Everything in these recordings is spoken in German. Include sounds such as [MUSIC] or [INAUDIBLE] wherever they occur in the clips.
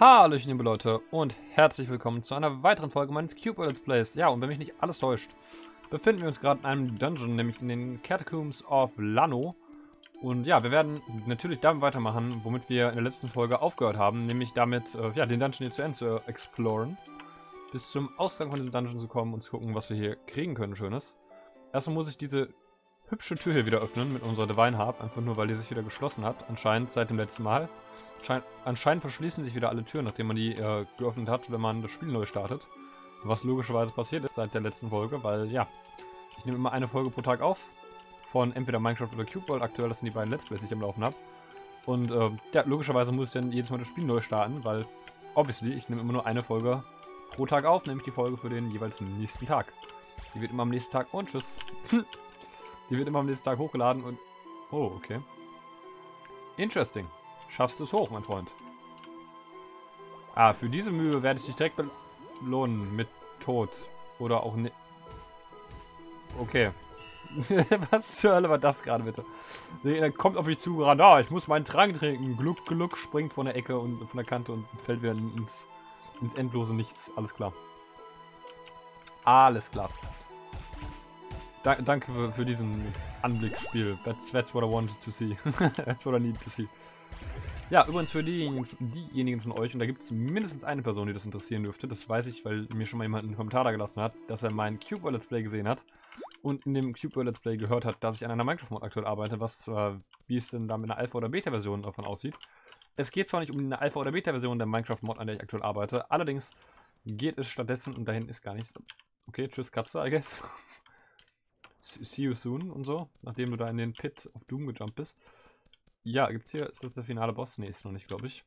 Hallöchen, liebe Leute, und herzlich willkommen zu einer weiteren Folge meines Cube Let's Plays. Ja, und wenn mich nicht alles täuscht, befinden wir uns gerade in einem Dungeon, nämlich in den Catacombs of Lano. Und ja, wir werden natürlich damit weitermachen, womit wir in der letzten Folge aufgehört haben, nämlich damit, äh, ja, den Dungeon hier zu Ende zu exploren. Bis zum Ausgang von diesem Dungeon zu kommen und zu gucken, was wir hier kriegen können, Schönes. Erstmal muss ich diese hübsche Tür hier wieder öffnen mit unserer Divine Harp, einfach nur, weil die sich wieder geschlossen hat, anscheinend seit dem letzten Mal. Schein anscheinend verschließen sich wieder alle Türen, nachdem man die äh, geöffnet hat, wenn man das Spiel neu startet. Was logischerweise passiert ist seit der letzten Folge, weil ja, ich nehme immer eine Folge pro Tag auf. Von entweder Minecraft oder Cube World aktuell, das sind die beiden Let's Plays, die ich am Laufen habe. Und äh, ja, logischerweise muss ich dann jedes Mal das Spiel neu starten, weil, obviously, ich nehme immer nur eine Folge pro Tag auf, nämlich die Folge für den jeweils nächsten Tag. Die wird immer am nächsten Tag, und tschüss. [LAUGHS] die wird immer am nächsten Tag hochgeladen und... Oh, okay. Interesting. Schaffst du es hoch, mein Freund. Ah, für diese Mühe werde ich dich direkt belohnen mit Tod. Oder auch nicht. Okay. [LAUGHS] Was zur Hölle war das gerade bitte? Er kommt auf mich zu gerannt. Ah, ich muss meinen Trank trinken. Gluck, Gluck, springt von der Ecke und von der Kante und fällt wieder ins, ins endlose Nichts. Alles klar. Alles klar. Da, danke für, für diesen Anblicksspiel. That's, that's what I wanted to see. [LAUGHS] that's what I need to see. Ja, übrigens für diejenigen, diejenigen von euch, und da gibt es mindestens eine Person, die das interessieren dürfte, das weiß ich, weil mir schon mal jemand einen Kommentar da gelassen hat, dass er mein Cube Let's Play gesehen hat und in dem Cube Let's Play gehört hat, dass ich an einer Minecraft-Mod aktuell arbeite, was äh, wie es denn da mit einer Alpha- oder Beta-Version davon aussieht. Es geht zwar nicht um eine Alpha- oder Beta-Version der Minecraft-Mod, an der ich aktuell arbeite, allerdings geht es stattdessen, und dahin ist gar nichts. Okay, tschüss Katze, I guess. [LAUGHS] See you soon und so, nachdem du da in den Pit of Doom gejumpt bist. Ja, gibt's hier, ist das der finale Boss? Ne, ist noch nicht, glaube ich.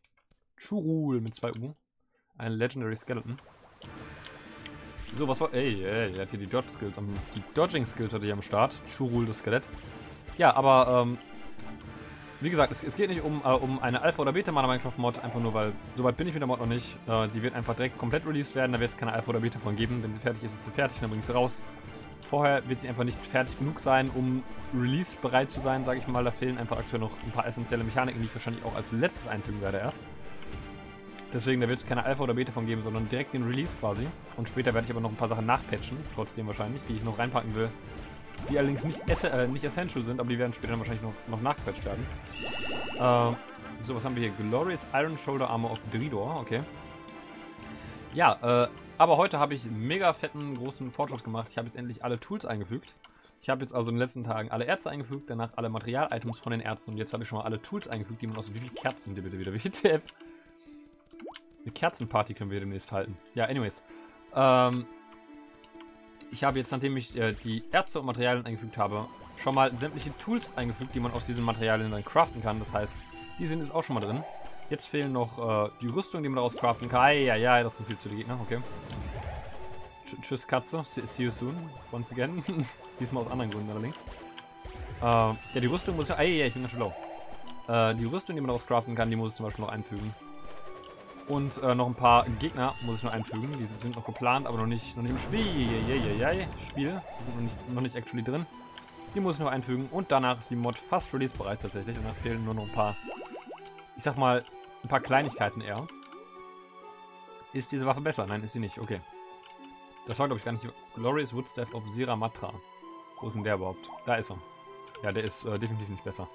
Churul mit zwei U. Ein Legendary Skeleton. So, was war... Ey, ey, er hat hier die Dodge-Skills am... Die Dodging-Skills hat er hier am Start. Churul, das Skelett. Ja, aber, ähm... Wie gesagt, es, es geht nicht um, äh, um eine Alpha- oder Beta-Mana-Minecraft-Mod, einfach nur, weil... Soweit bin ich mit der Mod noch nicht. Äh, die wird einfach direkt komplett released werden, da wird es keine Alpha oder Beta von geben. Wenn sie fertig ist, ist sie fertig, dann ich sie raus vorher wird sie einfach nicht fertig genug sein, um release-bereit zu sein, sage ich mal. Da fehlen einfach aktuell noch ein paar essentielle Mechaniken, die ich wahrscheinlich auch als letztes einfügen werde erst. Deswegen, da wird es keine Alpha oder Beta von geben, sondern direkt den Release quasi. Und später werde ich aber noch ein paar Sachen nachpatchen, trotzdem wahrscheinlich, die ich noch reinpacken will. Die allerdings nicht, ess äh, nicht essential sind, aber die werden später dann wahrscheinlich noch, noch nachgepatcht werden. Äh, so, was haben wir hier? Glorious Iron Shoulder Armor of Dridor, okay. Ja, äh, aber heute habe ich mega fetten, großen Fortschritt gemacht. Ich habe jetzt endlich alle Tools eingefügt. Ich habe jetzt also in den letzten Tagen alle Ärzte eingefügt, danach alle Material-Items von den Ärzten und jetzt habe ich schon mal alle Tools eingefügt, die man aus... Wie viele Kerzen bitte wieder? Wie viel TF? Eine Kerzenparty können wir demnächst halten. Ja, anyways. Ähm, ich habe jetzt, nachdem ich äh, die Ärzte und Materialien eingefügt habe, schon mal sämtliche Tools eingefügt, die man aus diesen Materialien dann craften kann. Das heißt, die sind jetzt auch schon mal drin. Jetzt fehlen noch äh, die Rüstung, die man daraus craften kann. Ja, ja, das sind viel zu die Gegner. Okay. Tschüss, Katze. See you soon. Once again. [LAUGHS] Diesmal aus anderen Gründen allerdings. Äh, ja, die Rüstung muss ich... Ah, ja, ich bin ganz schön low. Äh, die Rüstung, die man daraus craften kann, die muss ich zum Beispiel noch einfügen. Und äh, noch ein paar Gegner muss ich noch einfügen. Die sind noch geplant, aber noch nicht, noch nicht im Spiel. Spiel. Die sind noch nicht, noch nicht actually drin. Die muss ich noch einfügen. Und danach ist die Mod fast release bereit tatsächlich. Und da fehlen nur noch ein paar, ich sag mal, ein paar Kleinigkeiten eher. Ist diese Waffe besser? Nein, ist sie nicht. Okay. Das war, glaube ich, gar nicht... Glorious Woodstaff of Sira Matra. Wo ist denn der überhaupt? Da ist er. Ja, der ist äh, definitiv nicht besser.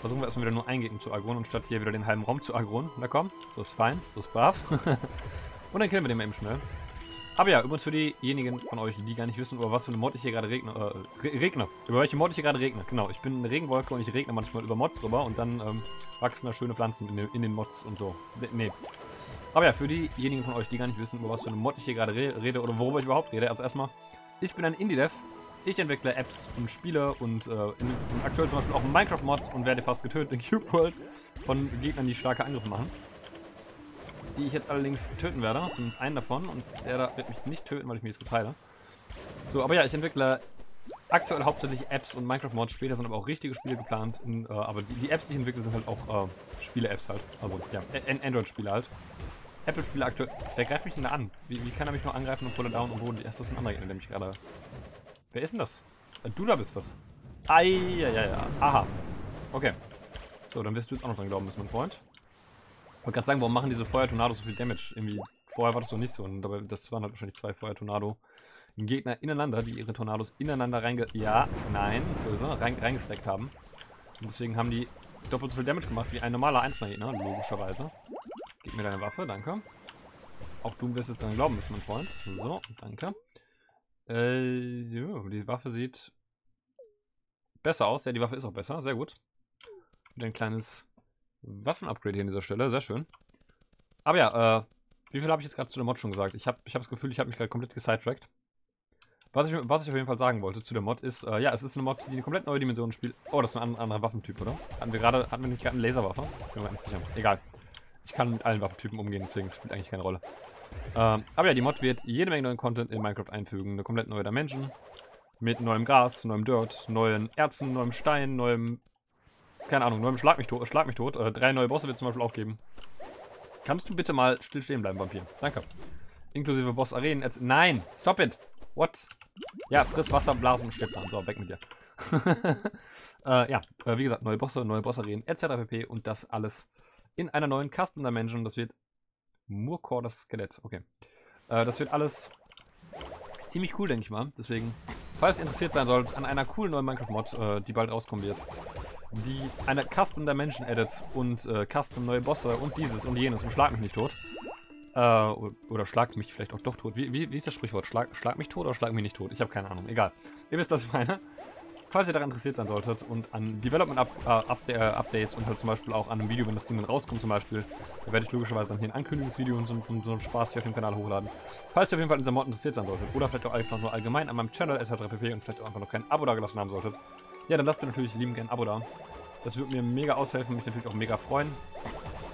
Versuchen wir erstmal wieder nur ein Gegner zu aggronen, statt hier wieder den halben Raum zu aggronen. Na komm, so ist fein, so ist brav. [LAUGHS] Und dann killen wir den mal eben schnell. Aber ja, übrigens für diejenigen von euch, die gar nicht wissen, über was für eine Mod ich hier gerade regne, äh, regne. Über welche Mod ich hier gerade regne. Genau, ich bin eine Regenwolke und ich regne manchmal über Mods rüber und dann ähm, wachsen da schöne Pflanzen in, den, in den Mods und so. Nee. Aber ja, für diejenigen von euch, die gar nicht wissen, über was für eine Mod ich hier gerade re rede oder worüber ich überhaupt rede. Also erstmal, ich bin ein Indie-Dev. Ich entwickle Apps und Spiele und äh, in, in aktuell zum Beispiel auch Minecraft-Mods und werde fast getötet in Cube World von Gegnern, die starke Angriffe machen die ich jetzt allerdings töten werde. Zumindest einen davon. Und der da wird mich nicht töten, weil ich mich jetzt verteile. So, aber ja, ich entwickle aktuell hauptsächlich Apps und Minecraft-Mods. Später sind aber auch richtige Spiele geplant. In, äh, aber die, die, Apps, die ich entwickle, sind halt auch äh, Spiele-Apps halt. Also, ja, Android-Spiele halt. Apple-Spiele aktuell. Wer greift mich denn da an? Wie, wie kann er mich noch angreifen und voller down und wo? Erst ist ein anderer der mich gerade... Wer ist denn das? Äh, du da bist das. Ja. Aha. Okay. So, dann wirst du jetzt auch noch dran glauben müssen, mein Freund. Wollte gerade sagen, warum machen diese Feuer-Tornados so viel Damage? Irgendwie, vorher war das doch nicht so. Und dabei, das waren halt wahrscheinlich zwei Feuer-Tornado. Gegner ineinander, die ihre Tornados ineinander reinge... Ja, nein, böse, rein, reingesteckt haben. Und deswegen haben die doppelt so viel Damage gemacht wie ein normaler Einzelner logischerweise. Gib mir deine Waffe, danke. Auch du wirst es dann glauben müssen, mein Freund. So, danke. Äh, so, die Waffe sieht besser aus. Ja, die Waffe ist auch besser. Sehr gut. Und ein kleines Waffen-Upgrade hier an dieser Stelle. Sehr schön. Aber ja, äh, wie viel habe ich jetzt gerade zu der Mod schon gesagt? Ich habe ich hab das Gefühl, ich habe mich gerade komplett gesidetrackt. Was ich, was ich auf jeden Fall sagen wollte zu der Mod ist, äh, ja, es ist eine Mod, die eine komplett neue Dimension spielt. Oh, das ist ein anderer Waffentyp, oder? Hatten wir gerade, hatten wir nicht gerade eine Laserwaffe? Bin mir nicht sicher. Egal. Ich kann mit allen Waffentypen umgehen, deswegen spielt eigentlich keine Rolle. Ähm, aber ja, die Mod wird jede Menge neuen Content in Minecraft einfügen. Eine komplett neue Dimension. Mit neuem Gras, neuem Dirt, neuen Erzen, neuem Stein, neuem... Keine Ahnung, neuem Schlag mich tot. Schlag mich tot. Äh, drei neue Bosse wird es zum Beispiel auch geben. Kannst du bitte mal still stehen bleiben, Vampir? Danke. Inklusive Boss-Arenen. Nein! Stop it! What? Ja, friss Wasser, Blasen und stirb dann. So, weg mit dir. [LAUGHS] äh, ja, äh, wie gesagt, neue Bosse, neue Boss-Arenen, etc. pp. Und das alles in einer neuen Custom Dimension. Das wird Murkor, das Skelett. Okay. Äh, das wird alles ziemlich cool, denke ich mal. Deswegen, falls ihr interessiert sein sollt an einer coolen neuen Minecraft-Mod, äh, die bald rauskommen wird, die eine Custom Dimension edit und äh, Custom neue Bosse und dieses und jenes und schlag mich nicht tot. Äh, oder schlag mich vielleicht auch doch tot. Wie, wie, wie ist das Sprichwort? Schlag, schlag mich tot oder schlag mich nicht tot? Ich habe keine Ahnung. Egal. Ihr wisst, was ich meine. Falls ihr daran interessiert sein solltet und an Development -Up Upda äh, und halt zum Beispiel auch an einem Video, wenn das Ding dann rauskommt zum Beispiel, da werde ich logischerweise dann hier ein Ankündigungsvideo und so, so, so einen Spaß hier auf dem Kanal hochladen. Falls ihr auf jeden Fall an dieser Mod interessiert sein solltet oder vielleicht auch einfach nur allgemein an meinem Channel etc. pp. und vielleicht auch einfach noch kein Abo da gelassen haben solltet, ja, dann lasst mir natürlich lieben gerne ein Abo da. Das würde mir mega aushelfen, mich natürlich auch mega freuen.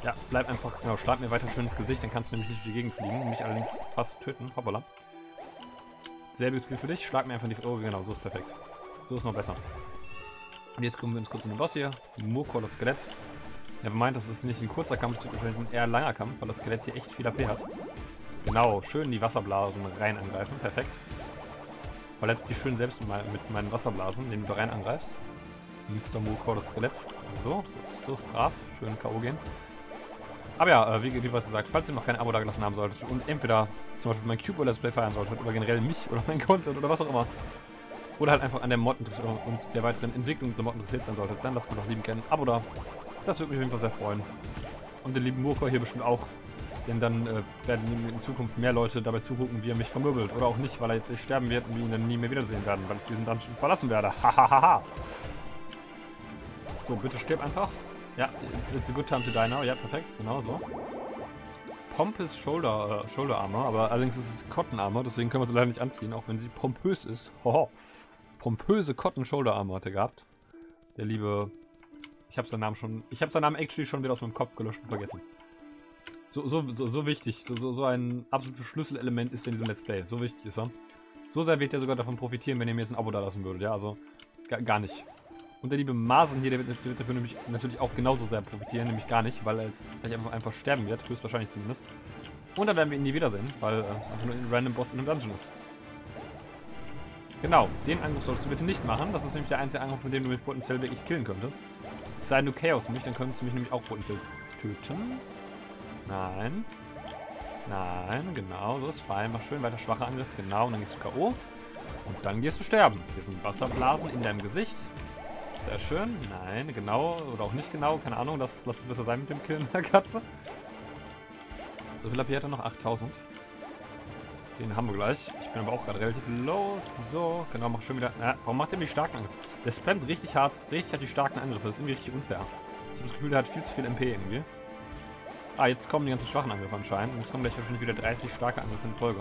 Ja, bleib einfach, genau, schlag mir weiter schön ins Gesicht, dann kannst du nämlich nicht durch die Gegend fliegen, mich allerdings fast töten. Hoppala. Selbiges gilt für dich, schlag mir einfach in die... Oh, genau, so ist perfekt. So ist noch besser. Und jetzt gucken wir uns kurz in den Boss hier. Murko, das Skelett. Er meint, das ist nicht ein kurzer Kampf, das ist ein eher langer Kampf, weil das Skelett hier echt viel AP hat. Genau, schön die Wasserblasen rein angreifen. Perfekt. Verletzt die schön selbst mit meinen Wasserblasen, indem du rein angreifst. Mr. Murko, das Skelett. So, so ist, so ist brav. Schön K.O. gehen. Aber ja, äh, wie, wie bereits gesagt, falls ihr noch kein Abo da gelassen haben solltet und entweder zum Beispiel mein Cube Let's Play feiern solltet oder generell mich oder mein Content oder was auch immer, oder halt einfach an der Mod und der weiteren Entwicklung dieser Mod interessiert sein solltet, dann lasst mir doch lieben gerne ein Abo da. Das würde mich auf jeden Fall sehr freuen. Und den lieben Murko hier bestimmt auch. Denn dann äh, werden in Zukunft mehr Leute dabei zugucken, wie er mich vermöbelt. Oder auch nicht, weil er jetzt nicht sterben wird und wir ihn dann nie mehr wiedersehen werden, weil ich diesen Dungeon verlassen werde. Hahaha. so, bitte stirb einfach. Ja, it's, it's, a good time to die now. Ja, perfekt. Genau so. Pompous Shoulder, äh, Shoulder Armor, aber allerdings ist es Cotton Armor, deswegen können wir sie leider nicht anziehen, auch wenn sie pompös ist. Hoho pompöse Cotton Shoulder Armor hat er gehabt. Der liebe... Ich habe seinen Namen schon... Ich habe seinen Namen actually schon wieder aus meinem Kopf gelöscht und vergessen. So, so, so, so wichtig. So, so, so ein absolutes Schlüsselelement ist in diesem Let's Play. So wichtig ist er. So sehr wird er sogar davon profitieren, wenn ihr mir jetzt ein Abo da lassen würdet. Ja, also gar, gar nicht. Und der liebe Masen hier, der wird, der wird dafür nämlich natürlich auch genauso sehr profitieren, nämlich gar nicht, weil er jetzt einfach, einfach sterben wird, höchstwahrscheinlich zumindest. Und dann werden wir ihn nie wiedersehen, weil äh, es einfach nur ein random Boss in einem Dungeon ist. Genau, den Angriff solltest du bitte nicht machen. Das ist nämlich der einzige Angriff, mit dem du mich potenziell wirklich killen könntest. Es sei denn, du Chaos mich, dann könntest du mich nämlich auch potenziell töten. Nein. Nein, genau, so ist fein. Mach schön weiter schwacher Angriff. Genau, und dann gehst du K.O. Und dann gehst du sterben. Hier sind Wasserblasen in deinem Gesicht. Sehr schön. Nein, genau. Oder auch nicht genau. Keine Ahnung. Das, lass es besser sein mit dem Killen der Katze. So viel AP hat er noch? 8000. Den haben wir gleich. Ich bin aber auch gerade relativ low. So, genau, mach schon wieder. Ja, warum macht er die starken Angriffe? Der spammt richtig hart, richtig hat die starken Angriffe. Das ist irgendwie richtig unfair. Ich habe das Gefühl, der hat viel zu viel MP irgendwie. Ah, jetzt kommen die ganzen schwachen Angriffe anscheinend. Und jetzt kommen gleich wahrscheinlich wieder 30 starke Angriffe in Folge.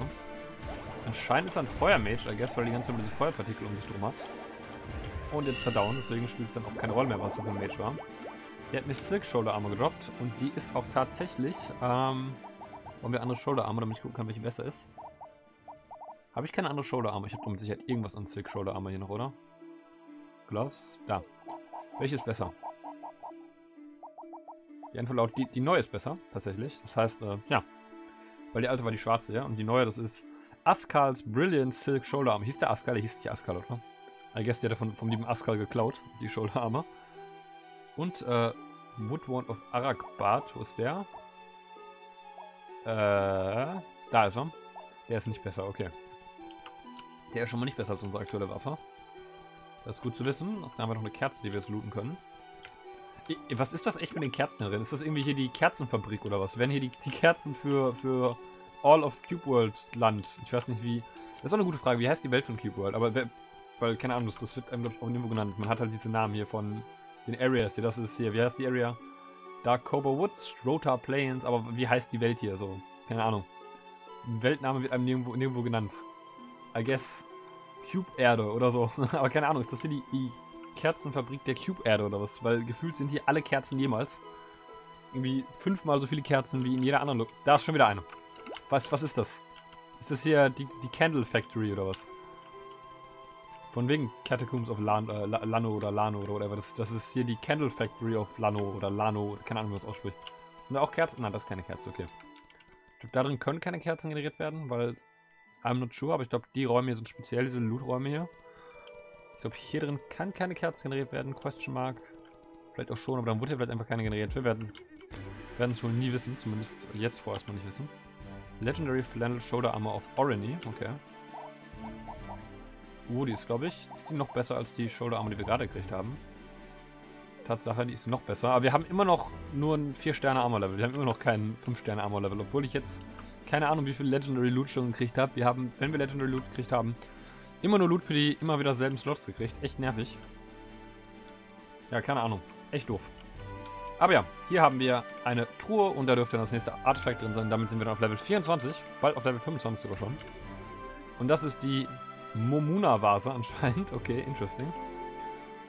Anscheinend ist er ein Feuermage, I guess, weil die ganze Zeit diese Feuerpartikel um sich drum hat. Und jetzt ist er down, deswegen spielt es dann auch keine Rolle mehr, was er für ein Mage war. Der hat mir Silk Shoulder Armor gedroppt und die ist auch tatsächlich, ähm, wollen wir andere Shoulder Armor, damit ich gucken kann, welche besser ist. Habe ich keine andere Shoulder Armor? Ich habe mit Sicherheit irgendwas an Silk Shoulder Armor hier noch, oder? Gloves? Da. Welche ist besser? Die Antwort laut, die, die neue ist besser, tatsächlich. Das heißt, äh, ja. Weil die alte war die schwarze, ja. Und die neue, das ist Askals Brilliant Silk Shoulder Armor. Hieß der Askal? Der hieß nicht Askal, oder? I guess, der hat von, vom lieben Askal geklaut, die Shoulder Armor. Und, äh, Woodwand of Arakbat, wo ist der? Äh, da ist er. Der ist nicht besser, okay. Der ist schon mal nicht besser als unsere aktuelle Waffe. Das ist gut zu wissen. Dann haben wir noch eine Kerze, die wir jetzt looten können. Was ist das echt mit den Kerzen drin? Ist das irgendwie hier die Kerzenfabrik oder was? Werden hier die, die Kerzen für, für All of Cube World Land? Ich weiß nicht wie. Das ist auch eine gute Frage. Wie heißt die Welt von Cube World? Aber, weil, keine Ahnung, das wird einem, auch nirgendwo genannt. Man hat halt diese Namen hier von den Areas hier. Das ist hier, wie heißt die Area? Dark Cobra Woods, Rotar Plains, aber wie heißt die Welt hier so? Keine Ahnung. Weltname wird einem nirgendwo, nirgendwo genannt. I guess Cube Erde oder so. [LAUGHS] aber keine Ahnung, ist das hier die, die Kerzenfabrik der Cube Erde oder was? Weil gefühlt sind hier alle Kerzen jemals. Irgendwie fünfmal so viele Kerzen wie in jeder anderen. Lo da ist schon wieder eine. Was, was ist das? Ist das hier die, die Candle Factory oder was? Von wegen Catacombs of Lan, äh, Lano oder Lano oder whatever. Das, das ist hier die Candle Factory of Lano oder Lano. Keine Ahnung, wie man das ausspricht. Und auch Kerzen? Nein, das ist keine Kerze, okay. Ich glaube, darin können keine Kerzen generiert werden, weil I'm not sure, aber ich glaube, die Räume hier sind speziell, diese Loot-Räume hier. Ich glaube, hier drin kann keine Kerze generiert werden, Question Mark. Vielleicht auch schon, aber dann wurde hier vielleicht einfach keine generiert. Wir werden es wohl nie wissen, zumindest jetzt vorerst mal nicht wissen. Legendary Flannel Shoulder Armor of Orany, okay. Oh, die ist, glaube ich, ist die noch besser als die Shoulder Armor, die wir gerade gekriegt haben. Tatsache, die ist noch besser. Aber wir haben immer noch nur ein 4-Sterne-Armor-Level. Wir haben immer noch kein 5-Sterne-Armor-Level. Obwohl ich jetzt keine Ahnung, wie viel Legendary Loot schon gekriegt habe. Wir haben, wenn wir Legendary Loot gekriegt haben, immer nur Loot für die immer wieder selben Slots gekriegt. Echt nervig. Ja, keine Ahnung. Echt doof. Aber ja, hier haben wir eine Truhe und da dürfte dann das nächste Artefakt drin sein. Damit sind wir dann auf Level 24, bald auf Level 25 sogar schon. Und das ist die Momuna-Vase anscheinend. [LAUGHS] Okay, interesting.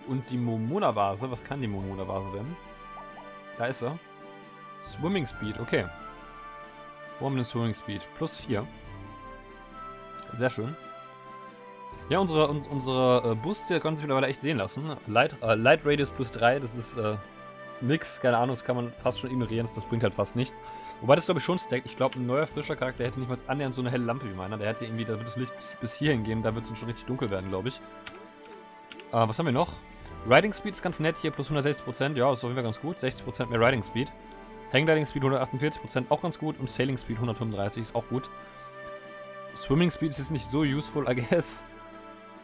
Und die Momuna-Vase, was kann die Momuna-Vase denn? Da ist er. Swimming Speed, okay. Wo haben wir den Swimming Speed? Plus 4. Sehr schön. Ja, unsere, uns, unsere äh, Boosts können sich mittlerweile echt sehen lassen. Light, äh, Light Radius plus 3, das ist äh, nix, keine Ahnung, das kann man fast schon ignorieren, das bringt halt fast nichts. Wobei das glaube ich schon stackt. Ich glaube, ein neuer, frischer Charakter hätte nicht mal annähernd so eine helle Lampe wie meiner. Der hätte irgendwie, da wird das Licht bis, bis hierhin gehen, da wird es schon richtig dunkel werden, glaube ich. Äh, was haben wir noch? Riding Speed ist ganz nett, hier plus 160%, ja, ist auf jeden Fall ganz gut. 60% mehr Riding Speed. Hanggliding Speed 148%, auch ganz gut. Und Sailing Speed 135 ist auch gut. Swimming Speed ist jetzt nicht so useful, I guess.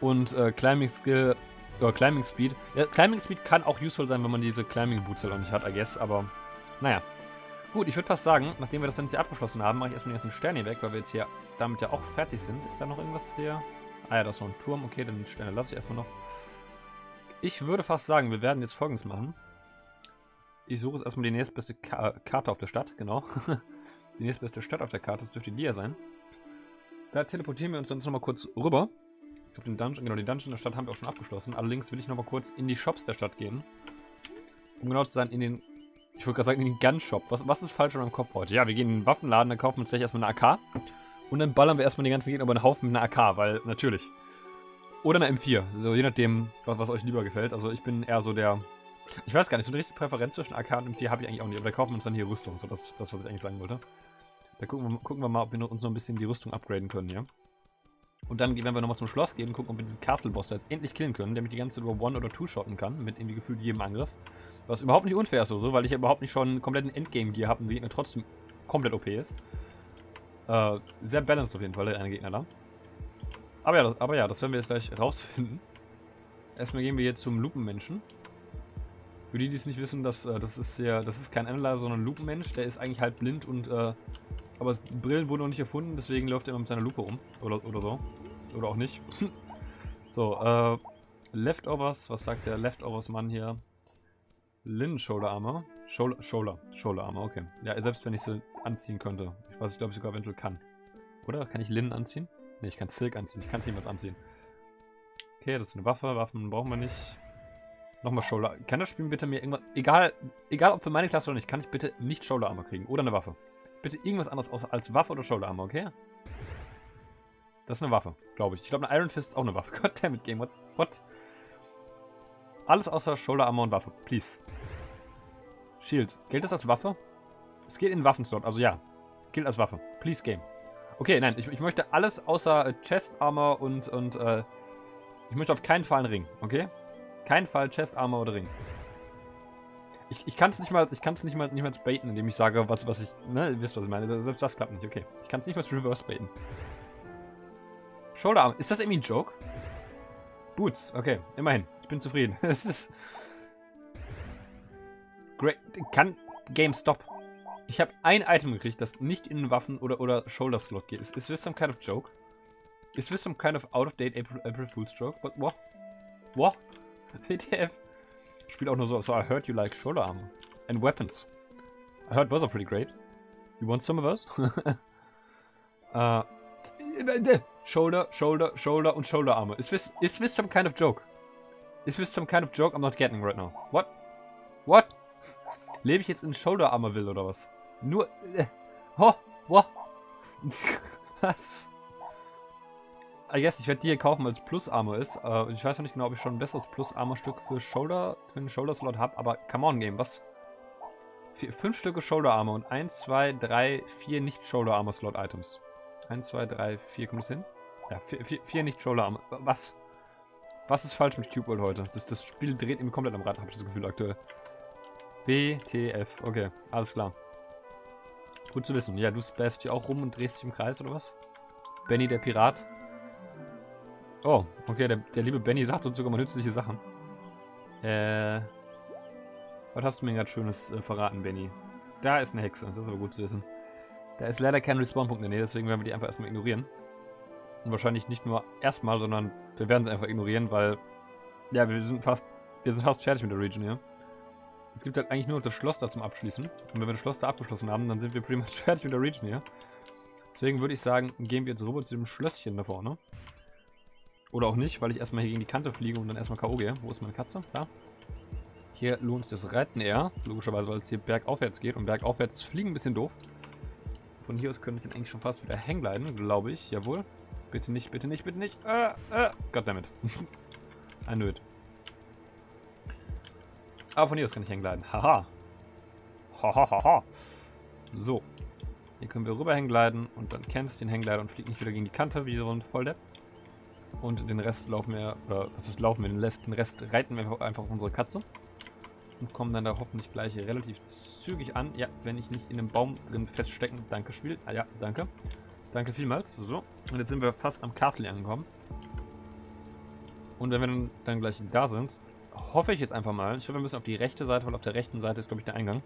Und äh, Climbing Skill, oder Climbing Speed. Ja, Climbing Speed kann auch useful sein, wenn man diese Climbing Boots halt auch nicht hat, I guess. Aber, naja. Gut, ich würde fast sagen, nachdem wir das dann jetzt hier abgeschlossen haben, mache ich erstmal die ganzen Sterne hier weg, weil wir jetzt hier damit ja auch fertig sind. Ist da noch irgendwas hier? Ah ja, da ist noch ein Turm. Okay, dann die Sterne lasse ich erstmal noch. Ich würde fast sagen, wir werden jetzt folgendes machen. Ich suche jetzt erstmal die nächstbeste Ka Karte auf der Stadt, genau. [LAUGHS] die nächstbeste Stadt auf der Karte, das dürfte die ja sein. Da teleportieren wir uns dann nochmal kurz rüber. Ich glaube, den Dungeon, genau, den Dungeon der Stadt haben wir auch schon abgeschlossen. Allerdings will ich nochmal kurz in die Shops der Stadt gehen. Um genau zu sein, in den, ich wollte gerade sagen, in den Gun-Shop. Was, was ist falsch in meinem Kopf heute? Ja, wir gehen in den Waffenladen, dann kaufen wir uns gleich erstmal eine AK. Und dann ballern wir erstmal die ganzen Gegner über den Haufen mit einer AK, weil, natürlich. Oder eine M4, so je nachdem, was, was euch lieber gefällt. Also ich bin eher so der ich weiß gar nicht, so eine richtige Präferenz zwischen AK und M4 habe ich eigentlich auch nicht. Aber da kaufen wir uns dann hier Rüstung. So, das das, was ich eigentlich sagen wollte. Da gucken wir, gucken wir mal, ob wir uns noch ein bisschen die Rüstung upgraden können, ja. Und dann, wenn wir nochmal zum Schloss gehen, gucken, ob wir den Castle-Boss da jetzt endlich killen können, mich die ganze über One- oder Two-Shotten kann, mit irgendwie gefühlt jedem Angriff. Was überhaupt nicht unfair ist, so, weil ich ja überhaupt nicht schon einen kompletten Endgame-Gear habe und der Gegner trotzdem komplett OP ist. Äh, sehr balanced auf jeden Fall, der eine Gegner da. Aber ja, das, aber ja, das werden wir jetzt gleich rausfinden. Erstmal gehen wir jetzt zum Lupenmenschen. Für die, die es nicht wissen, das, äh, das ist ja, das ist kein Analyzer, sondern ein Lupenmensch. Der ist eigentlich halb blind und, äh, aber Brillen wurden noch nicht erfunden, deswegen läuft er immer mit seiner Lupe rum. Oder, oder so. Oder auch nicht. [LAUGHS] so, äh, Leftovers, was sagt der Leftovers-Mann hier? Lin Shoulder Armor. Shoulder, Shoulder, Shoulder Armor, okay. Ja, selbst wenn ich sie anziehen könnte. Ich weiß, ich glaube, ich sogar eventuell kann. Oder? Kann ich Lin anziehen? Ne, ich kann Silk anziehen. Ich kann es niemals anziehen. Okay, das ist eine Waffe. Waffen brauchen wir nicht. Nochmal Shoulder. Kann das Spiel bitte mir irgendwas... Egal, egal ob für meine Klasse oder nicht, kann ich bitte nicht Shoulder Armor kriegen. Oder eine Waffe. Bitte irgendwas anderes außer als Waffe oder Shoulder Armor, okay? Das ist eine Waffe, glaube ich. Ich glaube, eine Iron Fist ist auch eine Waffe. [LAUGHS] Goddammit, Game. What? What? Alles außer Shoulder Armor und Waffe. Please. Shield. Gilt das als Waffe? Es geht in Waffenslot, also ja. Gilt als Waffe. Please, Game. Okay, nein, ich, ich möchte alles außer äh, Chest Armor und, und, äh, ich möchte auf keinen Fall einen Ring, okay? Kein Fall Chest Armor oder Ring. Ich, ich kann es nicht mal, ich kann es nicht mal, nicht mal baiten, indem ich sage, was, was ich, ne, ihr wisst, was ich meine. Selbst das klappt nicht, okay. Ich kann es nicht mal reverse baiten. Shoulderarm. Ist das irgendwie ein Joke? Boots, okay, immerhin. Ich bin zufrieden. [LAUGHS] Es ist... Great. Kann Game stop. Ich habe ein Item gekriegt, das nicht in Waffen oder, oder Shoulder Slot geht. Is, is this some kind of joke? Is this some kind of out-of-date April, April Fool's joke? What? What? What? [LAUGHS] WTF? Spielt auch nur so, so I heard you like shoulder armor. And weapons. I heard those are pretty great. You want some of those? [LAUGHS] uh, shoulder, shoulder, shoulder und shoulder armor. Is this, is this some kind of joke? Is this some kind of joke I'm not getting right now? What? What? Lebe ich jetzt in Shoulder Armor will oder was? Nur. Äh, oh, oh. [LAUGHS] was? I guess, ich werde die hier kaufen, weil es Plus Armor ist. Äh, ich weiß noch nicht genau, ob ich schon ein besseres Plus Armor Stück für Shoulder, für den Shoulder Slot habe, aber come on, Game, was? Vier, fünf Stücke Shoulder Armor und eins, zwei, drei, vier nicht Shoulder Armor Slot Items. Eins, zwei, drei, vier, kommt das hin? Ja, vier, vier, vier nicht Shoulder Armor. Was? Was ist falsch mit Cube World heute? Das, das Spiel dreht irgendwie komplett am Rad, habe ich das Gefühl aktuell. WTF. Okay, alles klar. Gut zu wissen. Ja, du späst hier auch rum und drehst dich im Kreis, oder was? Benny, der Pirat. Oh, okay, der, der liebe Benny sagt uns sogar mal nützliche Sachen. Äh... Was hast du mir gerade Schönes äh, verraten, Benny? Da ist eine Hexe, das ist aber gut zu wissen. Da ist leider kein Respawn-Punkt in der Nähe, deswegen werden wir die einfach erstmal ignorieren. Und wahrscheinlich nicht nur erstmal, sondern wir werden sie einfach ignorieren, weil... Ja, wir sind fast... Wir sind fast fertig mit der Region hier. Es gibt halt eigentlich nur das Schloss da zum Abschließen. Und wenn wir das Schloss da abgeschlossen haben, dann sind wir much [LAUGHS] fertig mit der Region hier. Deswegen würde ich sagen, gehen wir jetzt rüber zu dem Schlösschen da vorne. Oder auch nicht, weil ich erstmal hier gegen die Kante fliege und dann erstmal K.O. gehe. Wo ist meine Katze? Da. Hier lohnt sich das Reiten eher. Logischerweise, weil es hier bergaufwärts geht. Und bergaufwärts ist Fliegen ein bisschen doof. Von hier aus könnte ich dann eigentlich schon fast wieder hängen bleiben, glaube ich. Jawohl. Bitte nicht, bitte nicht, bitte nicht. Äh, äh. Goddammit. [LAUGHS] ein Nöt. Aber von hier aus kann ich hängen bleiben. Haha. Hahaha. Ha, ha. So. Hier können wir rüber hängen gleiten und dann kennst du den Hängleiter und fliegt nicht wieder gegen die Kante wie so ein Volldepp. Und den Rest laufen wir, oder was ist laufen wir, den Rest, reiten wir einfach auf unsere Katze. Und kommen dann da hoffentlich gleich relativ zügig an. Ja, wenn ich nicht in einem Baum drin feststecken. Danke, Spiel. Ah ja, danke. Danke vielmals. So. Und jetzt sind wir fast am Castle angekommen. Und wenn wir dann, dann gleich da sind, hoffe ich jetzt einfach mal. Ich hoffe, wir müssen auf die rechte Seite, weil auf der rechten Seite ist, glaube ich, der Eingang.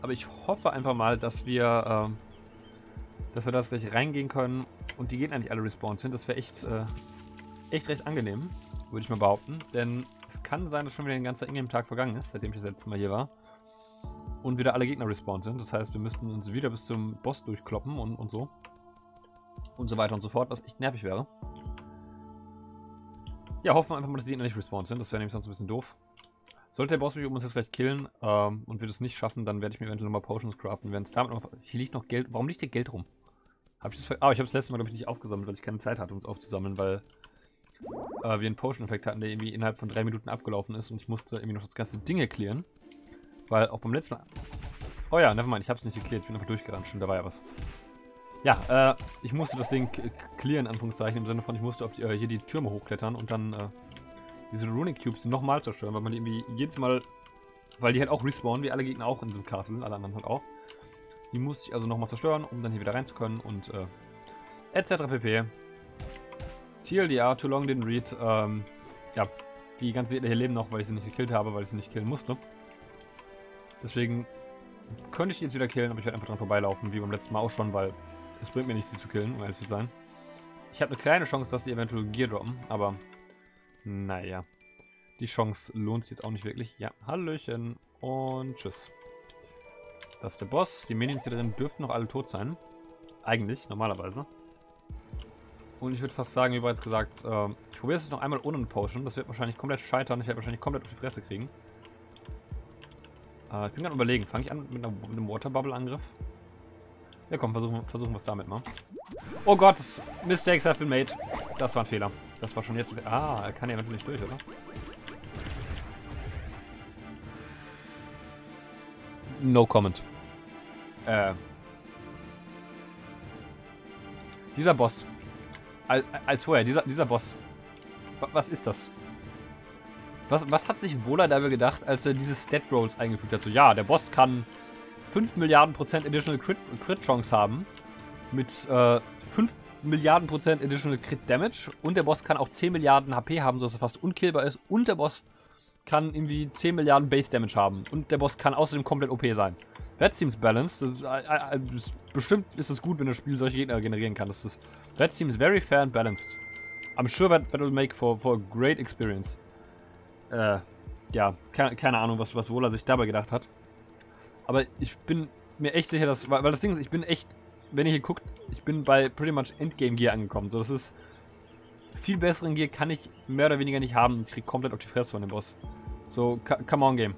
Aber ich hoffe einfach mal, dass wir, äh, dass wir da gleich reingehen können und die Gegner nicht alle respawned sind. Das wäre echt, äh, echt recht angenehm, würde ich mal behaupten. Denn es kann sein, dass schon wieder ein ganzer Ingame-Tag vergangen ist, seitdem ich das letzte Mal hier war. Und wieder alle Gegner respawned sind. Das heißt, wir müssten uns wieder bis zum Boss durchkloppen und, und so. Und so weiter und so fort, was echt nervig wäre. Ja, hoffen wir einfach mal, dass die Gegner nicht respawned sind. Das wäre nämlich sonst ein bisschen doof. Sollte der Boss mich um uns jetzt gleich killen ähm, und wir das nicht schaffen, dann werde ich mir eventuell nochmal Potions craften. Wenn es damit noch... Hier liegt noch Geld. Warum liegt hier Geld rum? Hab ich das Ah, ich habe das letzte Mal, glaube ich, nicht aufgesammelt, weil ich keine Zeit hatte, um es aufzusammeln, weil äh, wir einen Potion-Effekt hatten, der irgendwie innerhalb von drei Minuten abgelaufen ist und ich musste irgendwie noch das ganze Ding clearen. Weil auch beim letzten Mal... Oh ja, nevermind, ich habe es nicht geklärt, ich bin einfach durchgerannt, stimmt, da war ja was. Ja, äh, ich musste das Ding clearen, Anführungszeichen, im Sinne von, ich musste auf die, äh, hier die Türme hochklettern und dann äh, diese Runic Cubes nochmal zerstören, weil man die irgendwie jedes Mal, weil die halt auch respawnen, wie alle Gegner auch in diesem Castle, alle anderen halt auch. Die musste ich also nochmal zerstören, um dann hier wieder rein zu können und äh, etc. pp. TLDR, Too Long Didn't Read, ähm, ja, die ganzen Gegner hier leben noch, weil ich sie nicht gekillt habe, weil ich sie nicht killen musste. Deswegen könnte ich die jetzt wieder killen, aber ich werde einfach dran vorbeilaufen, wie beim letzten Mal auch schon, weil es bringt mir nichts, sie zu killen, um ehrlich zu sein. Ich habe eine kleine Chance, dass die eventuell Gear droppen, aber naja. Die Chance lohnt sich jetzt auch nicht wirklich. Ja, Hallöchen und tschüss. Das ist der Boss. Die Minions hier drin dürften noch alle tot sein. Eigentlich, normalerweise. Und ich würde fast sagen, wie bereits gesagt, äh, ich probiere es noch einmal ohne eine Potion. Das wird wahrscheinlich komplett scheitern. Ich werde wahrscheinlich komplett auf die Fresse kriegen. Äh, ich bin gerade überlegen, fange ich an mit, einer, mit einem Water Bubble Angriff? Ja komm, versuchen, versuchen wir es damit mal. Oh Gott, Mistakes have been made. Das war ein Fehler. Das war schon jetzt... Ah, er kann ja natürlich nicht durch, oder? No comment. Äh. Dieser Boss. Als, als vorher, dieser, dieser Boss. Was ist das? Was, was hat sich Wohler dabei gedacht, als er diese Stat Rolls eingefügt hat? So, ja, der Boss kann 5 Milliarden Prozent Additional Crit, Crit Chance haben. Mit äh, 5 Milliarden Prozent Additional Crit Damage. Und der Boss kann auch 10 Milliarden HP haben, sodass er fast unkillbar ist. Und der Boss kann irgendwie 10 Milliarden Base Damage haben. Und der Boss kann außerdem komplett OP sein. That seems balanced. Ist, äh, äh, bestimmt ist es gut, wenn das Spiel solche Gegner generieren kann. Das ist, that seems very fair and balanced. I'm sure that, that will make for, for a great experience. Äh, ja, keine, keine Ahnung, was, was Wohler sich dabei gedacht hat. Aber ich bin mir echt sicher, dass, weil das Ding ist, ich bin echt, wenn ihr hier guckt, ich bin bei pretty much Endgame Gear angekommen. So, das ist, viel besseren Gear kann ich mehr oder weniger nicht haben. Ich krieg komplett auf die Fresse von dem Boss. So, come on, Game.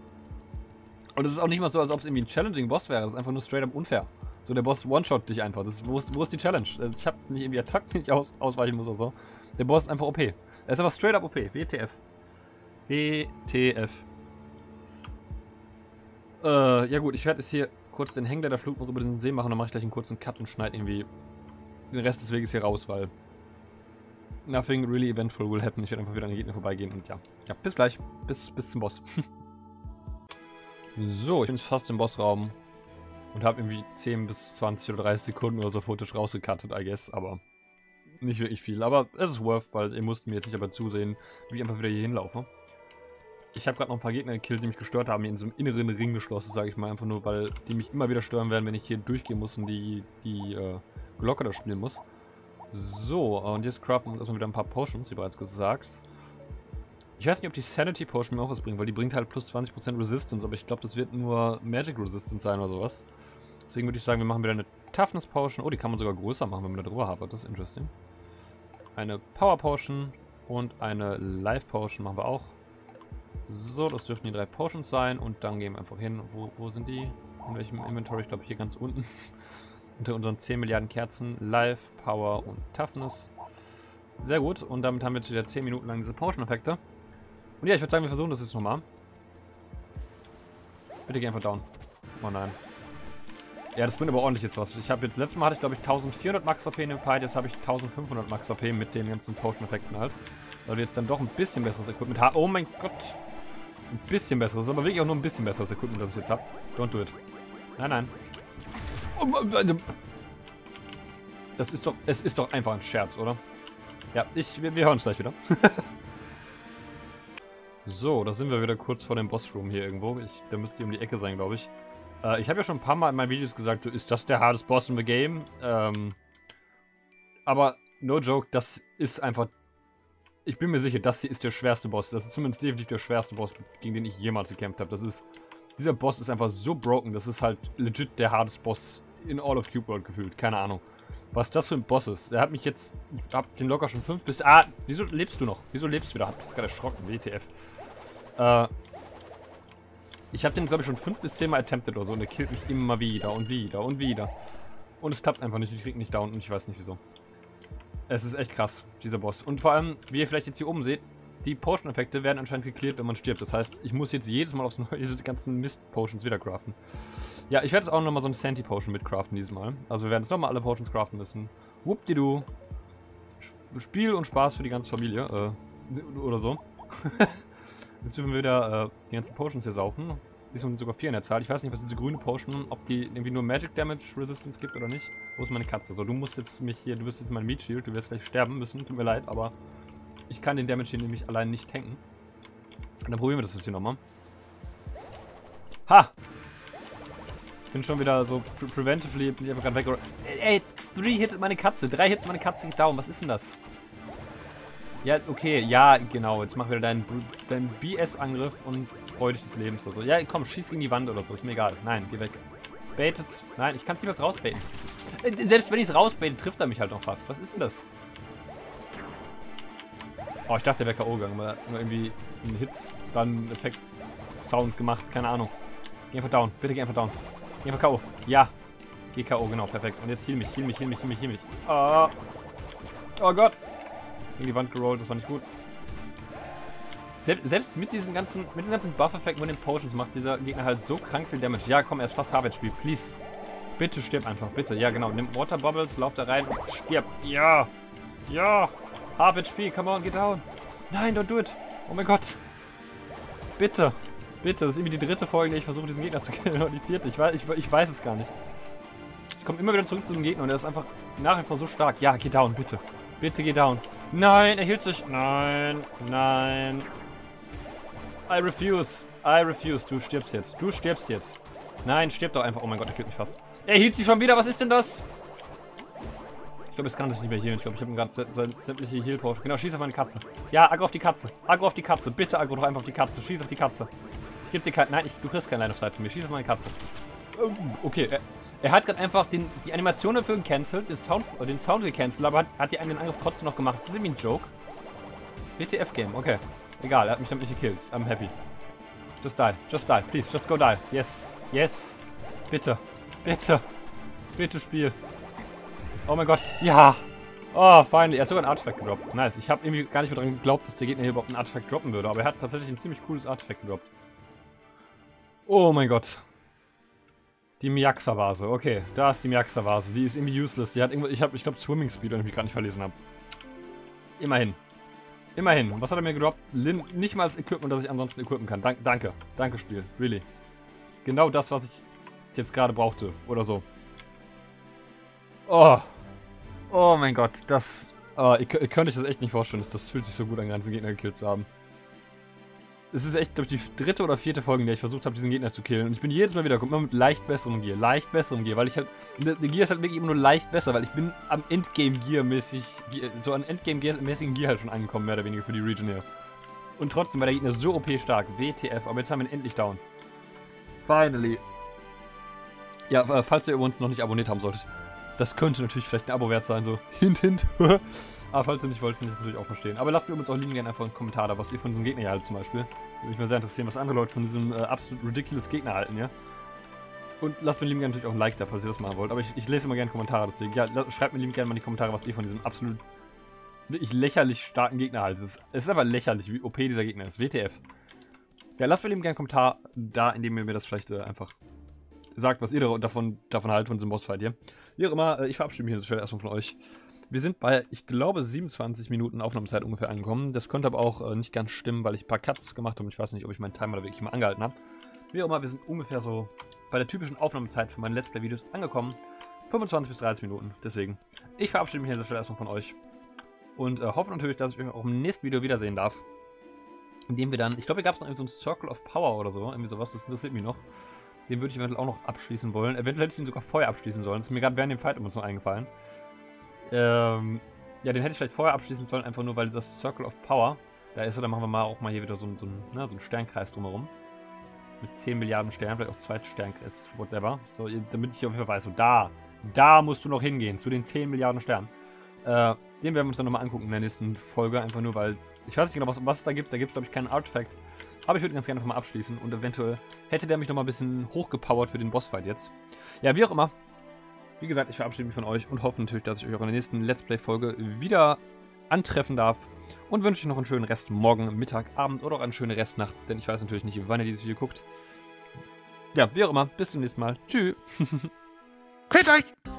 Und es ist auch nicht mal so, als ob es irgendwie ein challenging Boss wäre. Das ist einfach nur straight up unfair. So, der Boss one-shot dich einfach. Das ist, wo, ist, wo ist die Challenge? Äh, ich habe [LAUGHS] nicht irgendwie Attacken, die ich aus, ausweichen muss oder so. Der Boss ist einfach OP. Er ist einfach straight up OP. WTF. WTF. Äh, ja gut, ich werde jetzt hier kurz den Hangglider-Flug noch über den See machen. Dann mache ich gleich einen kurzen Cut und schneide irgendwie den Rest des Weges hier raus, weil nothing really eventful will happen. Ich werde einfach wieder an den Gegner vorbeigehen und ja. Ja, bis gleich. Bis, bis zum Boss. [LAUGHS] so, ich bin jetzt fast im Bossraum und habe irgendwie 10 bis 20 oder 30 Sekunden oder so Footage rausgecuttet, I guess, aber nicht wirklich viel. Aber es ist worth, weil ihr musst mir jetzt nicht aber zusehen, wie ich einfach wieder hier hinlaufe. Ich habe gerade noch ein paar Gegner gekillt, die mich gestört haben, hier in so einem inneren Ring geschlossen, sage ich mal. Einfach nur, weil die mich immer wieder stören werden, wenn ich hier durchgehen muss und die, die äh, Glocke da spielen muss. So, und jetzt craften wir erstmal wieder ein paar Potions, wie bereits gesagt. Ich weiß nicht, ob die Sanity Potion mir auch was bringt, weil die bringt halt plus 20% Resistance, aber ich glaube, das wird nur Magic Resistance sein oder sowas. Deswegen würde ich sagen, wir machen wieder eine Toughness Potion. Oh, die kann man sogar größer machen, wenn man da drüber hat. Das ist interesting. Eine Power Potion und eine Life Potion machen wir auch. So, das dürften die drei Potions sein. Und dann gehen wir einfach hin. Wo, wo sind die? In welchem Inventory? Ich glaube, hier ganz unten. [LAUGHS] Unter unseren 10 Milliarden Kerzen. Life, Power und Toughness. Sehr gut. Und damit haben wir jetzt wieder 10 Minuten lang diese Potion-Effekte. Und ja, ich würde sagen, wir versuchen das jetzt nochmal. Bitte geh einfach down. Oh nein. Ja, das bringt aber ordentlich jetzt was. Ich habe jetzt, letztes Mal hatte ich glaube ich 1400 Max AP in dem Fight, jetzt habe ich 1500 Max AP mit den ganzen Potion-Effekten halt. Weil wir jetzt dann doch ein bisschen besseres Equipment haben. Oh mein Gott. Ein bisschen besseres, aber wirklich auch nur ein bisschen besseres Equipment, das ich jetzt habe. Don't do it. Nein, nein. Das ist doch, es ist doch einfach ein Scherz, oder? Ja, ich, wir, wir hören uns gleich wieder. [LAUGHS] so, da sind wir wieder kurz vor dem Bossroom hier irgendwo. Ich, der müsste um die Ecke sein, glaube ich. Äh, ich habe ja schon ein paar Mal in meinen Videos gesagt, so, ist das der hardest Boss in the game? Ähm, aber no joke, das ist einfach... Ich bin mir sicher, das hier ist der schwerste Boss. Das ist zumindest definitiv der schwerste Boss, gegen den ich jemals gekämpft habe. Das ist... Dieser Boss ist einfach so broken, das ist halt legit der hardest Boss in all of Cube World gefühlt. Keine Ahnung. Was das für ein Boss ist. Der hat mich jetzt... Ich hab den locker schon fünf bis... Ah, wieso lebst du noch? Wieso lebst du wieder? Hab mich gerade erschrocken. WTF. Äh... Ich habe den, glaube ich, schon fünf bis zehn Mal attempted oder so und er killt mich immer wieder und wieder und wieder. Und es klappt einfach nicht, ich krieg nicht down und ich weiß nicht wieso. Es ist echt krass, dieser Boss. Und vor allem, wie ihr vielleicht jetzt hier oben seht, die Potion-Effekte werden anscheinend geklärt, wenn man stirbt. Das heißt, ich muss jetzt jedes Mal aufs Neue [LAUGHS] diese ganzen Mist-Potions wieder craften. Ja, ich werde jetzt auch nochmal so eine Santi-Potion mit craften dieses Mal. Also wir werden jetzt nochmal alle Potions craften müssen. Whoop-de-doo. Spiel und Spaß für die ganze Familie. Äh, oder so. [LAUGHS] Jetzt dürfen wir wieder äh, die ganzen Potions hier saufen. Diesmal sind sogar vier in der Zahl. Ich weiß nicht, was diese grüne Potion, ob die irgendwie nur Magic Damage Resistance gibt oder nicht. Wo ist meine Katze? So, du musst jetzt mich hier, du bist jetzt mein Meat Shield, du wirst gleich sterben müssen. Tut mir leid, aber ich kann den Damage hier nämlich allein nicht tanken. Und dann probieren wir das jetzt hier nochmal. Ha! Ich bin schon wieder so pre preventively, bin ich einfach gerade weg. Ey, 3 hittet meine Katze, 3 Hits meine Katze geht down. Was ist denn das? Ja, okay, ja, genau. Jetzt mach wieder deinen, deinen BS-Angriff und freu dich des Lebens oder so. Ja, komm, schieß gegen die Wand oder so. Ist mir egal. Nein, geh weg. Baitet. Nein, ich kann es niemals rausbaiten. Äh, selbst wenn ich es rausbaite, trifft er mich halt noch fast. Was ist denn das? Oh, ich dachte, der wäre K.O. gegangen, aber irgendwie einen Hits, dann Effekt, Sound gemacht. Keine Ahnung. Geh einfach down. Bitte geh einfach down. Geh einfach K.O. Ja. Geh K.O., genau, perfekt. Und jetzt heal mich, heal mich, heal mich, heal mich, heal mich. Oh, oh Gott in die Wand gerollt, das war nicht gut. Selbst, selbst mit diesen ganzen, mit diesen ganzen Buff-Effekten und den Potions macht dieser Gegner halt so krank viel Damage. Ja, komm, er ist fast Harvard-Spiel, please. Bitte stirb einfach, bitte. Ja, genau. Nimm Water Bubbles, lauf da rein und stirb. Ja. Ja. Harvard-Spiel, come on, get down. Nein, don't do it. Oh mein Gott. Bitte. Bitte. Das ist irgendwie die dritte Folge, in der ich versuche, diesen Gegner zu [LAUGHS] killen. Oder die vierte. Ich weiß, ich, ich weiß es gar nicht. Ich komme immer wieder zurück zu dem Gegner und er ist einfach nach wie vor so stark. Ja, geh down, bitte. Bitte geh down. Nein, er hielt sich. Nein, nein. I refuse. I refuse. Du stirbst jetzt. Du stirbst jetzt. Nein, stirb doch einfach. Oh mein Gott, er killt mich fast. Er hielt sich schon wieder. Was ist denn das? Glaube, es kann sich nicht mehr healen. Ich glaube, ich habe gerade sämtliche heal -Potion. Genau, schieß auf meine Katze. Ja, aggro auf die Katze. Aggro auf die Katze. Bitte aggro doch einfach auf die Katze. Schieß auf die Katze. Ich gebe dir kein... Nein, ich, du kriegst kein Line of Sight von mir. Schieß auf meine Katze. Oh, okay, er, er hat gerade einfach den, die Animation dafür gecancelt, den Sound, äh, den Sound gecancelt, aber hat, hat die eigenen Angriff trotzdem noch gemacht. Das ist irgendwie ein Joke. WTF-Game, okay. Egal, er hat mich damit nicht gekillt. I'm happy. Just die, just die, please, just go die. Yes, yes. Bitte, bitte, bitte Spiel. Oh mein Gott, ja. Oh, finally. Er hat sogar ein Artefakt gedroppt. Nice. Ich habe irgendwie gar nicht mehr daran geglaubt, dass der Gegner hier überhaupt ein Artefakt droppen würde. Aber er hat tatsächlich ein ziemlich cooles Artefakt gedroppt. Oh mein Gott. Die Miaxa-Vase. Okay, da ist die Miaxa-Vase. Die ist irgendwie useless. Die hat irgendwas, ich habe, ich glaube, Swimming Speed, wenn ich mich gerade nicht verlesen habe. Immerhin. Immerhin. Was hat er mir gedroppt? Lin nicht mal als Equipment, das ich ansonsten equippen kann. Dank, danke. Danke, Spiel. Really. Genau das, was ich jetzt gerade brauchte. Oder so. Oh. Oh mein Gott. Das... Oh, ich, ich könnte euch das echt nicht vorstellen. Das, das fühlt sich so gut an, einen ganzen Gegner gekillt zu haben es ist echt, glaube ich, die dritte oder vierte Folge, in der ich versucht habe, diesen Gegner zu killen. Und ich bin jedes Mal wieder, immer mit leicht besserem Gear, leicht besserem Gear, weil ich halt, der Gear ist halt wirklich immer nur leicht besser, weil ich bin am Endgame-Gear-mäßig, so an Endgame-mäßigen Gear halt schon angekommen, mehr oder weniger für die Region hier. Und trotzdem war der Gegner so OP stark, WTF, aber jetzt haben wir ihn endlich down. Finally. Ja, äh, falls ihr uns noch nicht abonniert haben solltet, das könnte natürlich vielleicht ein Abo wert sein, so hint, hint. [LAUGHS] Aber falls ihr nicht wollt, kann ich das natürlich auch verstehen. Aber lasst mir uns auch lieben gerne einfach einen Kommentar da, was ihr von diesem Gegner hier haltet zum Beispiel. Würde mich mal sehr interessieren, was andere Leute von diesem äh, absolut ridiculous Gegner halten, ja. Und lasst mir lieben gerne natürlich auch ein Like da, falls ihr das machen wollt. Aber ich, ich lese immer gerne Kommentare, deswegen ja, schreibt mir lieben gerne mal in die Kommentare, was ihr von diesem absolut wirklich lächerlich starken Gegner haltet. Es ist, es ist aber lächerlich, wie OP dieser Gegner ist. WTF. Ja, lasst mir lieben gerne einen Kommentar da, indem ihr mir das vielleicht äh, einfach sagt, was ihr davon, davon haltet, von diesem Bossfight hier. Wie auch immer, äh, ich verabschiede mich jetzt erstmal von euch. Wir sind bei, ich glaube, 27 Minuten Aufnahmezeit ungefähr angekommen. Das könnte aber auch äh, nicht ganz stimmen, weil ich ein paar Cuts gemacht habe. Ich weiß nicht, ob ich meinen Timer da wirklich mal angehalten habe. Wie auch immer, wir sind ungefähr so bei der typischen Aufnahmezeit für meine Let's Play-Videos angekommen. 25 bis 30 Minuten. Deswegen, ich verabschiede mich an dieser Stelle erstmal von euch. Und äh, hoffe natürlich, dass ich euch auch im nächsten Video wiedersehen darf. Indem wir dann, ich glaube, hier gab es noch so ein Circle of Power oder so. Irgendwie sowas, das interessiert mich noch. Den würde ich eventuell auch noch abschließen wollen. Eventuell hätte ich ihn sogar vorher abschließen sollen. Das ist mir gerade während dem Fight immer so eingefallen. Ähm, ja, den hätte ich vielleicht vorher abschließen sollen, einfach nur, weil dieser Circle of Power da ist. Dann machen wir mal auch mal hier wieder so, so, ne, so einen Sternkreis drumherum. Mit 10 Milliarden Sternen, vielleicht auch zwei Sternkreis, whatever. So, damit ich auf jeden Fall weiß, so da, da musst du noch hingehen, zu den 10 Milliarden Sternen. Äh, den werden wir uns dann nochmal angucken in der nächsten Folge, einfach nur, weil ich weiß nicht genau, was, was es da gibt. Da gibt es, glaube ich, keinen Artifact. Aber ich würde ganz gerne einfach mal abschließen und eventuell hätte der mich nochmal ein bisschen hochgepowert für den Bossfight jetzt. Ja, wie auch immer. Wie gesagt, ich verabschiede mich von euch und hoffe natürlich, dass ich euch auch in der nächsten Let's Play-Folge wieder antreffen darf. Und wünsche euch noch einen schönen Rest morgen, Mittag, Abend oder auch eine schöne Restnacht, denn ich weiß natürlich nicht, wann ihr dieses Video guckt. Ja, wie auch immer, bis zum nächsten Mal. Tschüss. [LAUGHS] Quält euch!